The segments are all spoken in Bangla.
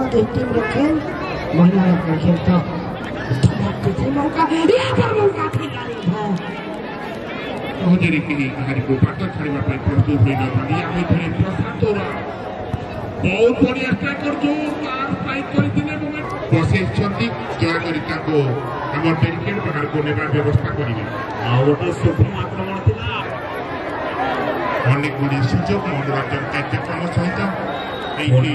আমাদের টিমে খেল মহিলারা খেলতো ସହଜରେ କାହାରିକୁ ବାଟ ଛାଡ଼ିବା ପାଇଁ ପ୍ରସ୍ତୁତ ହୋଇନଥାନ୍ତି ଆମେ ଥରେ ପ୍ରଶାନ୍ତର ବହୁତ ବଢ଼ିଆ ଟ୍ରାଏ କରୁଛୁ ଷ୍ଟ୍ରାଇକ୍ କରିଥିଲେ ବସେଇଛନ୍ତି ଦୟାକରି ତାଙ୍କୁ ଆମ ବ୍ୟାରିକେଡ୍ ବାହାରକୁ ନେବା ବ୍ୟବସ୍ଥା କରିବେ ଆଉ ଗୋଟେ ସୁପ୍ରିମ ଆକ୍ରମଣ ଥିଲା ଅନେକ ଗୁଡ଼ିଏ ସୁଯୋଗ ମନୋରଞ୍ଜନ କାର୍ଯ୍ୟକ୍ରମ ସହିତ ଏଇଠି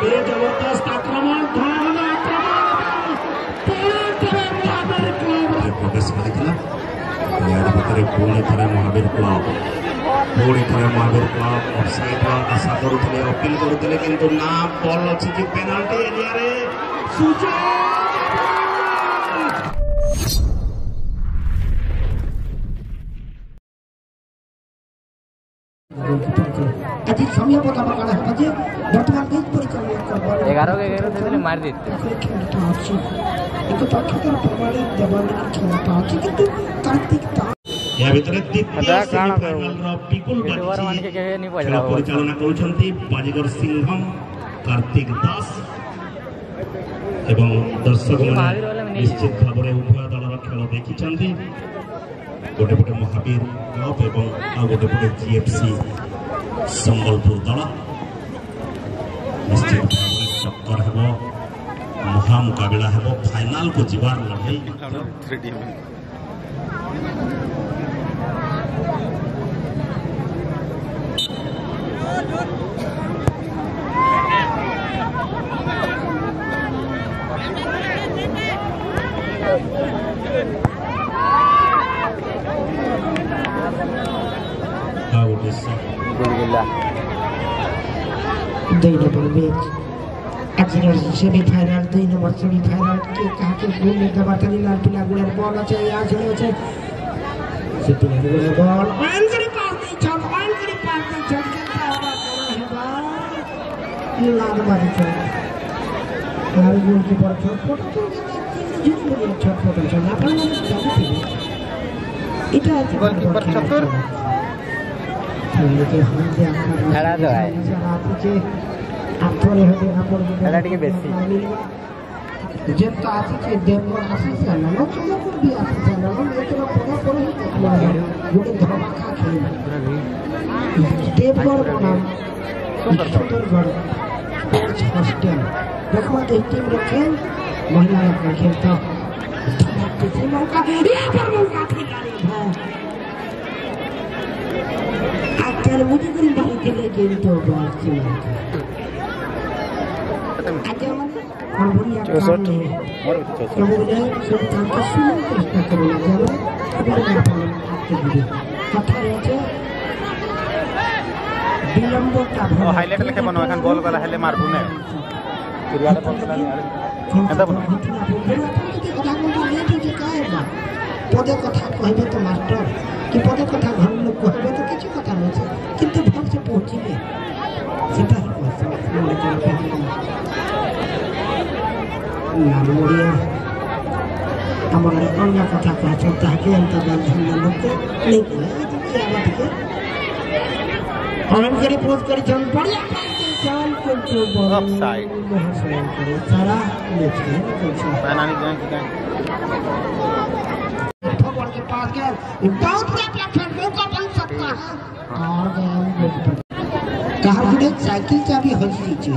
বেজবরদস্ত আক্রমণ ধরানো আক্রমণ প্রবেশ করেছিল ইয়ার ভিতরে পুণে থাকে মহাবীর ক্লাব পুণে থাকে মহাবীর ক্লাব অফসাইডর আশা করুলে এগারো এগারো দিলে মার দিতে ଏହା ଭିତରେ ଖେଳ ପରିଚାଳନା କରୁଛନ୍ତି ବାଜିଗର ସିଂହମ କାର୍ତ୍ତିକ ଦାସ ଏବଂ ଦର୍ଶକମାନେ ନିଶ୍ଚିତ ଭାବରେ ଉଭୟ ଦଳର ଖେଳ ଦେଖିଛନ୍ତି ଗୋଟେ ପଟେ ମହାବୀର କ୍ଲବ ଏବଂ ଆଉ ଗୋଟେ ପଟେ ଜିଏଫସି ସମ୍ବଲପୁର ଦଳ ନିଶ୍ଚିତ चक्कर हम महा मुकबिला हम फाइनाल को जीवार लड़े देने बोल बेच আজকে সেমিফাইনাল দুই নম্বর সেমিফাইনাল কে কাকে গোল নিতে পারতেন লাল পিলা গোলের বল আছে ইয়া চলে আছে সিপিলা তো জিত খেলা ଟିକେ ବେଶୀ ଯେତ ଆସିଛେ ଦେବ ଆସିଛି ନା ନା ଚନ୍ଦ୍ରପୁର ବି ଆସିଛି ନା ନା ଏଥର ପଦା ପରେ ହିଁ ଦେଖିଲା ଗୋଟେ ଧମାକା ଖେଳିଲା ଦେବଗଡ଼ ବନାମ ଛୋଟରଗଡ଼ ହଷ୍ଟେଲ ଦେଖବା ଏହି ଟିମ୍ର ଖେଳ ମହିଳା ଲୋକର ଖେଳ ତ ଶ୍ରୀଲଙ୍କା ଶ୍ରୀଲଙ୍କା ଆଚାର ବୁଝିକରି ନେଇଥିଲେ କିନ୍ତୁ ଶ୍ରୀଲଙ୍କା चौसठ হাইলাইট লেখে বনো এখন বল গলা হেলে মারবো না তিরবাড়ে বল গলা এটা বনো পদে কথা কহবে তো মাস্টার কি পদে কথা ঘর লোক কহবে তো কিছু কথা রয়েছে কিন্তু ভালসে পৌঁছিবে সেটা नामोडिया हमारे अन्य कथा कहते ताकि अंतर्गत नहीं कमेंट करी पोस्ट करी जन पड़ी जान को जो बोल साइड सारा लेके बनाने जाए कि जाए खबर के पास गए बहुत बड़ा प्लेटफार्म का बन सकता है और कहा कि साइकिल चाबी हर चीज है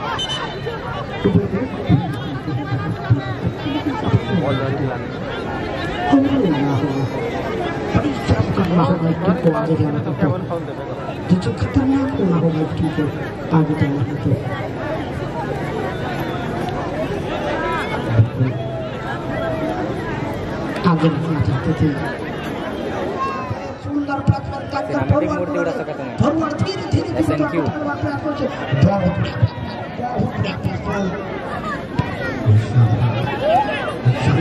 মাহবুব একটু আগে আমার মতো কিছু খতরনাক মাহবুব একটু আগে আমার Thank you.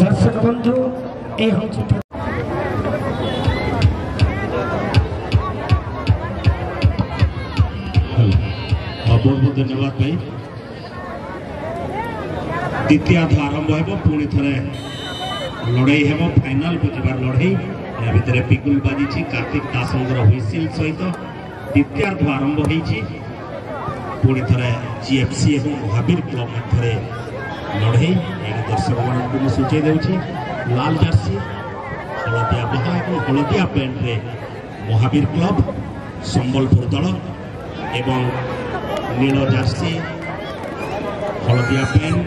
দর্শক বন্ধু এই হচ্ছে ବହୁତ ବହୁତ ଧନ୍ୟବାଦ ଭାଇ ଦ୍ୱିତୀୟାର୍ଧ ଆରମ୍ଭ ହେବ ପୁଣି ଥରେ ଲଢ଼େଇ ହେବ ଫାଇନାଲକୁ ଯିବାର ଲଢ଼େଇ ଏହା ଭିତରେ ପିକୁଲ ବାଜିଛି କାର୍ତ୍ତିକ ଦାସଙ୍କର ହୁଇସିଲ୍ ସହିତ ଦ୍ୱିତୀୟାର୍ଧ ଆରମ୍ଭ ହୋଇଛି ପୁଣି ଥରେ ଜିଏଫ୍ସି ଏବଂ ମହାବୀର କ୍ଲବ୍ ମଧ୍ୟରେ ଲଢ଼େଇ ଏଣୁ ଦର୍ଶକମାନଙ୍କୁ ମୁଁ ସୂଚାଇ ଦେଉଛି ଲାଲ ଜର୍ସି ହଳଦିଆ ବାହା ଏବଂ ହଳଦିଆ ପ୍ୟାଣ୍ଟରେ ମହାବୀର କ୍ଲବ୍ ସମ୍ବଲପୁର ଦଳ ଏବଂ ନୀଳ ଜର୍ସି হলদিয়া প্যান্ট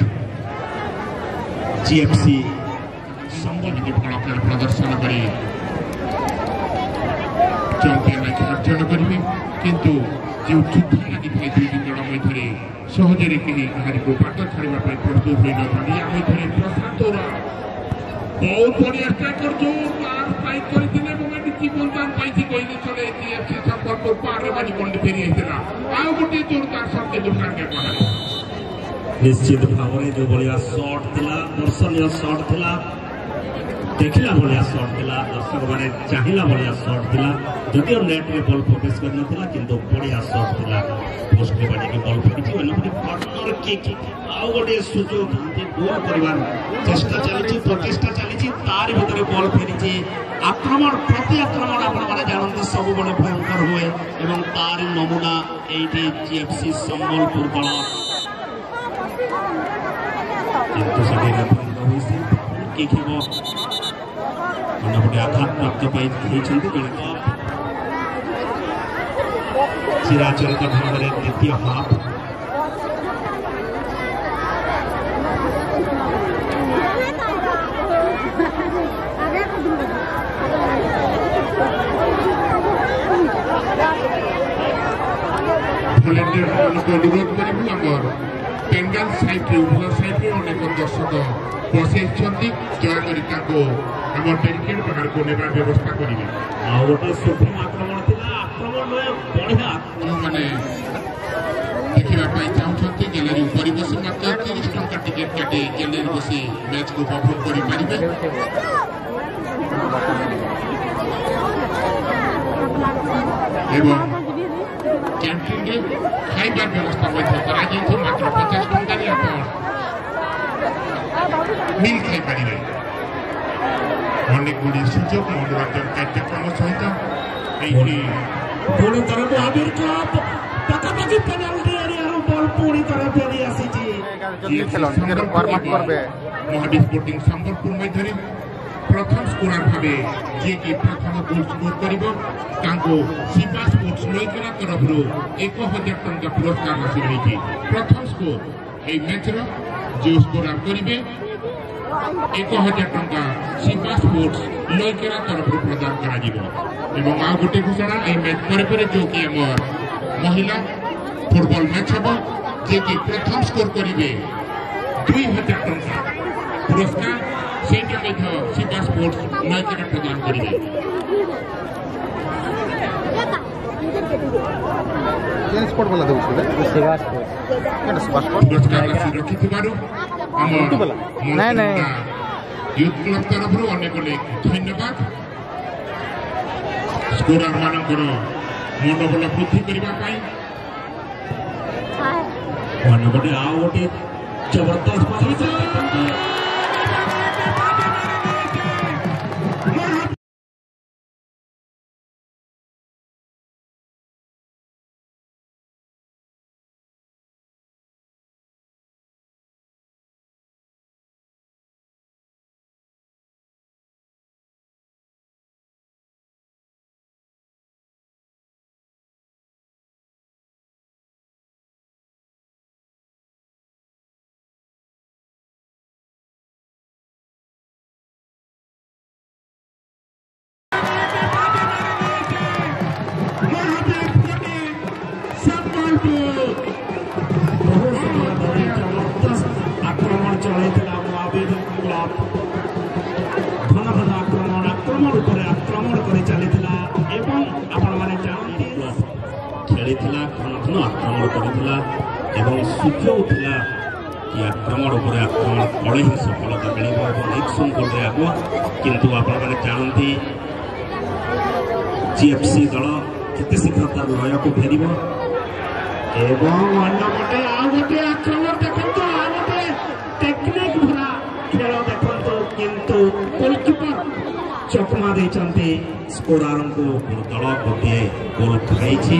জিএমসি সম্বল ক্রিকেট ক্লাব প্রদর্শন করে চলতে নাকি অর্জন করবে কিন্তু যে যুদ্ধ লাগিয়ে দুই জন মধ্যে সহজে কেহি কাহারিকে বাট ছাড়া প্রস্তুত হয়ে নথান্তি আম এখানে প্রশান্তর ବହୁତ ବଢ଼ିଆ ଷ୍ଟ୍ରାଇକର ଯୋଉ ଷ୍ଟ୍ରାଇକ୍ କରିଥିଲେ ଏବଂ ଏଠି ଜୀବନଦାନ ପାଇଛି କହିଲେ ଚଳେ ଏଟିଏଫ୍ସି ସମ୍ପର୍କରୁ ପାର୍ଲାମାନି ବଣ୍ଡ ଫେରି ହେଇଥିଲା ଆଉ ଗୋଟିଏ ଜୋରଦାର ସତ୍ୟ ଦୋକାନ ନିର୍ଦ୍ଧାରଣ ନିଶ୍ଚିତ ଭାବରେ ଯୋଉଭଳିଆ ସଟ୍ ଥିଲା ଦର୍ଶନୀୟ ସଟ୍ ଥିଲା ଦେଖିଲା ଭଳିଆ ସଟ୍ ଥିଲା ଦର୍ଶକମାନେ ଚାହିଁଲା ଭଳିଆ ସଟ୍ ଥିଲା ଯଦିଓ ନେଟ୍ରେ ବଲ୍ ପ୍ରବେଶ କରିନଥିଲା କିନ୍ତୁ ବଢ଼ିଆ ସଟ୍ ଥିଲା ପୋଷ୍ଟରେ ବାଡ଼ିକି ବଲ୍ ପଡ଼ିଛି ଅନ୍ୟପଟେ କର୍ଣ୍ଣର କିକ୍ ଆଉ ଗୋଟିଏ ସୁଯୋଗ ଧାନ୍ତି ଗୋଲ୍ କରିବାର ଚେଷ୍ଟା ଚାଲିଛି ପ୍ରଚେଷ୍ଟା ଚାଲିଛି ତାରି ଭିତରେ ବଲ୍ ଫେରିଛି ଆକ୍ରମଣ ପ୍ରତି ଆକ୍ରମଣ ଆପଣମାନେ ଜାଣନ୍ତି ସବୁବେଳେ ଭୟଙ୍କର ହୁଏ ଏବଂ ତାରି ନମୁନା ଏଇଠି ଜିଏଫ୍ସି ସମ୍ବଲପୁର ଦଳ କିନ୍ତୁ ସେଠି କିକ୍ ହେବ মোটামুটি আঘাত প্রাপ্তি হয়েছেন দুজনকে চিরাচরিত ভাঙরের দ্বিতীয় হাফ ভলেন্টিয়ার অনুরোধ করিব আমার ପେଣ୍ଡାଲ ସାଇଟ୍ରେ ଉଭୟ ସାଇଟ୍ରେ ଅନେକ ଦର୍ଶକ ବସିଛନ୍ତି ଦୟାକରି ତାଙ୍କୁ ଆମ ବ୍ୟାରିକେଡ୍ ବାହାରକୁ ନେବା ବ୍ୟବସ୍ଥା କରିବେ ଆଉ ଗୋଟେ ସୁପ୍ରିମ ଆକ୍ରମଣ ଥିଲା ଆକ୍ରମଣ ବଢ଼ିଆ ଯେଉଁମାନେ ଦେଖିବା ପାଇଁ ଚାହୁଁଛନ୍ତି ଗ୍ୟାଲେରୀ ଉପରେ ବସି ମାତ୍ର ତିରିଶ ଟଙ୍କା ଟିକେଟ୍ କାଟି ଗ୍ୟାଲେରୀ ବସି ମ୍ୟାଚ୍କୁ ଉପଭୋଗ କରିପାରିବେ ଏବଂ ক্যান্টিনে খাইবার ব্যবস্থা করবো তারা কিন্তু মাত্র পঞ্চাশ টাকারই আপনার মিল খাইপারিবে অনেকগুলি সুযোগ মনোরঞ্জন কার্যক্রম সহিত এইটি ପୁଣି ତରଫରୁ ଆମିର କପ୍ ପାଖାପାଖି ପେନାଲ୍ଟି ବଲ୍ ପୁଣି ଥରେ ଆସିଛି ମହାବୀର ସମ୍ବଲପୁର ମଧ୍ୟରେ ପ୍ରଥମ ସ୍କୋରାର ଭାବେ ଯିଏକି ପ୍ରଥମ ଗୋଲ୍ ସ୍କୋର କରିବ ତାଙ୍କୁ ସିଧା ସ୍ପୋର୍ଟସ୍ ମୈତ୍ର ତରଫରୁ ଏକ ହଜାର ଟଙ୍କା ପୁରସ୍କାର ରାଶି ରହିଛି ପ୍ରଥମ ସ୍କୋର ଏହି ମ୍ୟାଚ୍ର ଯେଉଁ ସ୍କୋରାର କରିବେ ଏକ ହଜାର ଟଙ୍କା ସିଧା ସ୍ପୋର୍ଟସ୍ ଲଇକେରା ତରଫରୁ ପ୍ରଦାନ କରାଯିବ ଏବଂ ଆଉ ଗୋଟିଏ ଘୋଷଣା ଏହି ମ୍ୟାଚ୍ ପରେ ପରେ ଯେଉଁକି ଆମର ମହିଳା ଫୁଟବଲ ମ୍ୟାଚ୍ ହେବ ଯିଏକି ପ୍ରଥମ ସ୍କୋର କରିବେ ଦୁଇ ହଜାର ଟଙ୍କା ପୁରସ୍କାର সেইটা কথা সেটা স্পোর্টস মাইকেটা প্রদান করবে স্পোর্ট বলা দেবো সেবা স্পোর্ট সুরক্ষিত পারো আমার ইউথ ক্লাব তরফর অনেক অনেক ধন্যবাদ স্কোরার মানকর মনোবল বৃদ্ধি করা জবরদস্ত ସ୍ୱପ୍ନ ଆକ୍ରମଣ କରିଥିଲା ଏବଂ ସୂର୍ଯ୍ୟ ଉଠିଲା କି ଆକ୍ରମଣ ଉପରେ ଆକ୍ରମଣ କଳେ ହିଁ ସଫଳତା ମିଳିବ ଏବଂ ଏକ୍ସନ୍ ଗୋଟିଏ ଆଗ କିନ୍ତୁ ଆପଣମାନେ ଜାଣନ୍ତି ଜିଏଫ୍ସି ଦଳ କେତେ ଶୀଘ୍ର ତାର ଲୟକୁ ଫେରିବ ଏବଂ ଅନ୍ୟପଟେ ଆଉ ଗୋଟିଏ ଆକ୍ରମଣ ଦେଖନ୍ତୁ ଆଉ ଗୋଟିଏ ଟେକ୍ନିକ୍ ଭରା ଖେଳ ଦେଖନ୍ତୁ କିନ୍ତୁ ଗୋଲକିପର ଚକମା ଦେଇଛନ୍ତି ସ୍କୋରାରଙ୍କୁ ଦଳ ଗୋଟିଏ ଗୋଲ ଖାଇଛି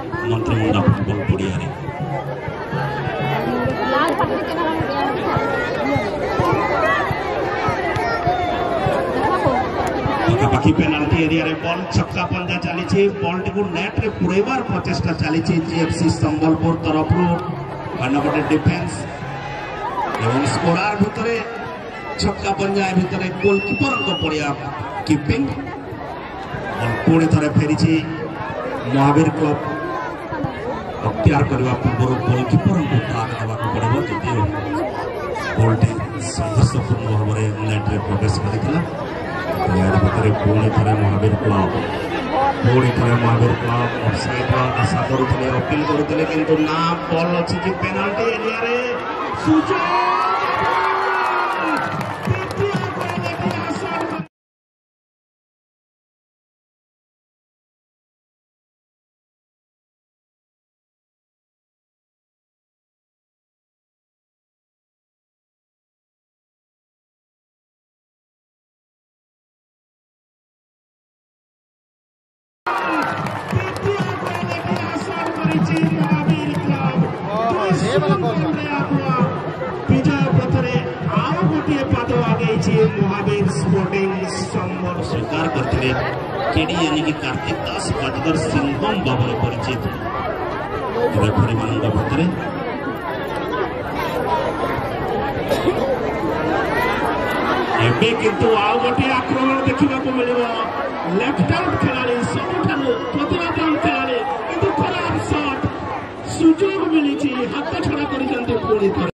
মন্ত্রীমুন্ডা ফুটবল পড়িয়ারে ପାଖାପାଖି ପେନାଲ୍ଟି ଏରିଆରେ ବଲ୍ ଛକା ପଞ୍ଜା ଚାଲିଛି ବଲ୍ଟିକୁ ନେଟ୍ରେ ପୁରେଇବାର ପ୍ରଚେଷ୍ଟା ଚାଲିଛି ଜିଏଫ୍ସି ସମ୍ବଲପୁର ତରଫରୁ ଅନ୍ୟପଟେ ଡିଫେନ୍ସ ଏବଂ ସ୍କୋରାର ଭିତରେ ଛକା ପଞ୍ଜା ଭିତରେ ଗୋଲକିପରଙ୍କ ପଡ଼ିଆ କିପିଂ ବଲ୍ ପୁଣି ଥରେ ଫେରିଛି ମହାବୀର କ୍ଲବ୍ ଅକ୍ତିଆର କରିବା ପୂର୍ବରୁ ଗୋଲକିପରଙ୍କୁ ତାର ହେବାକୁ ପଡ଼ିବ ଯଦିଓ ଗୋଲ୍ଟି ସଂଘର୍ଷପୂର୍ଣ୍ଣ ଭାବରେ ଇଂଲଣ୍ଡରେ ପ୍ରବେଶ କରିଥିଲା ଏହାରି ଭିତରେ ପୁଣି ଥରେ ମହାବୀର କ୍ଲବ୍ ପୁଣି ଥରେ ମହାବୀର କ୍ଲବ୍ ଅଫସାଇଡ଼ର ଆଶା କରୁଥିଲେ ଅପିଲ୍ କରୁଥିଲେ କିନ୍ତୁ ନା ବଲ୍ ଅଛି କି ପେନାଲ୍ଟି ଏରିଆରେ ସୁଯୋଗ કેડી યાની કે કાર્તિક દાસ કાટગર સિંગમ ભાବରେ પરિચિત ଖେଳାଳିମାନଙ୍କ ଭିତରେ ଏବେ କିନ୍ତୁ ଆଉ ଗୋଟିଏ ଆକ୍ରମଣ ଦେଖିବାକୁ ମିଳିବ ଲେଫ୍ଟ ହ୍ୟାଣ୍ଡ ଖେଳାଳି ସବୁଠାରୁ ପ୍ରତିଭାବାନ ଖେଳାଳି କିନ୍ତୁ ଖରାପ ସଟ୍ ସୁଯୋଗ ମିଳିଛି ହାତ ଛଡ଼ା କରିଛନ୍ତି ପୁଣି ଥରେ